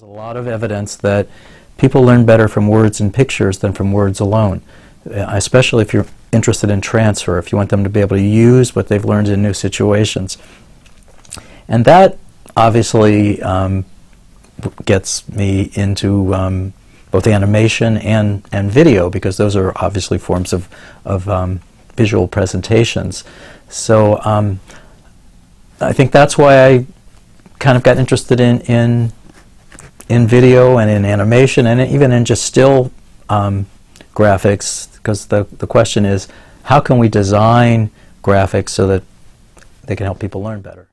There's a lot of evidence that people learn better from words and pictures than from words alone, uh, especially if you're interested in transfer, if you want them to be able to use what they've learned in new situations. And that obviously um, gets me into um, both animation and, and video because those are obviously forms of, of um, visual presentations. So um, I think that's why I kind of got interested in, in, in video and in animation and even in just still um, graphics because the, the question is how can we design graphics so that they can help people learn better?